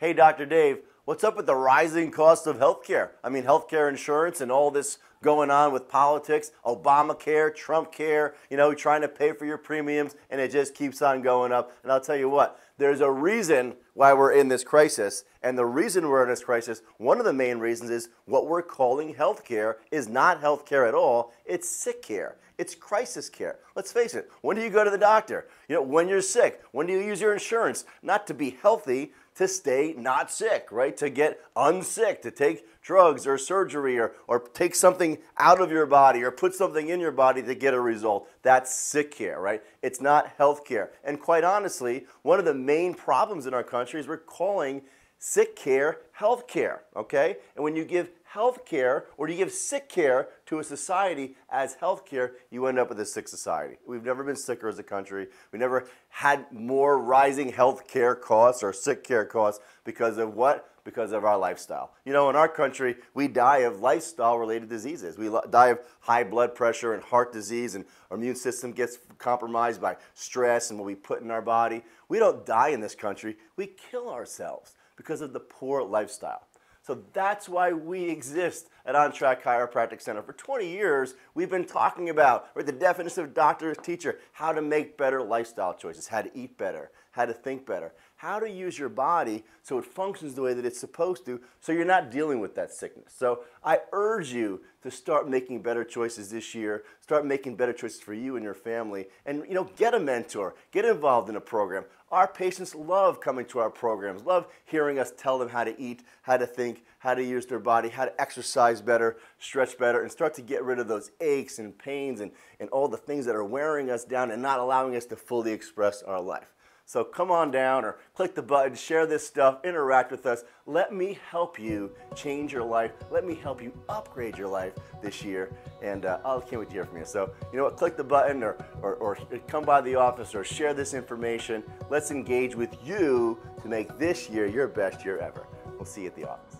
Hey, Dr. Dave, what's up with the rising cost of healthcare? I mean, healthcare insurance and all this going on with politics, Obamacare, Trump care, you know, trying to pay for your premiums, and it just keeps on going up. And I'll tell you what, there's a reason why we're in this crisis. And the reason we're in this crisis, one of the main reasons is what we're calling healthcare is not healthcare at all, it's sick care. It's crisis care. Let's face it. When do you go to the doctor? You know, when you're sick. When do you use your insurance? Not to be healthy, to stay not sick, right? To get unsick, to take drugs or surgery or, or take something out of your body or put something in your body to get a result. That's sick care, right? It's not health care. And quite honestly, one of the main problems in our country is we're calling sick care health care, okay? And when you give health care or you give sick care to a society as health care, you end up with a sick society. We've never been sicker as a country. We never had more rising health care costs or sick care costs because of what? Because of our lifestyle. You know, in our country, we die of lifestyle related diseases. We die of high blood pressure and heart disease, and our immune system gets compromised by stress and what we put in our body. We don't die in this country, we kill ourselves because of the poor lifestyle. So that's why we exist at On Track Chiropractic Center. For 20 years, we've been talking about, or the definition of doctor is teacher, how to make better lifestyle choices, how to eat better, how to think better, how to use your body so it functions the way that it's supposed to so you're not dealing with that sickness. So I urge you to start making better choices this year, start making better choices for you and your family, and you know, get a mentor, get involved in a program. Our patients love coming to our programs, love hearing us tell them how to eat, how to think, how to use their body, how to exercise better, stretch better, and start to get rid of those aches and pains and, and all the things that are wearing us down and not allowing us to fully express our life. So come on down or click the button, share this stuff, interact with us. Let me help you change your life. Let me help you upgrade your life this year. And uh, I can't wait to hear from you. So, you know what? Click the button or, or, or come by the office or share this information. Let's engage with you to make this year your best year ever. We'll see you at the office.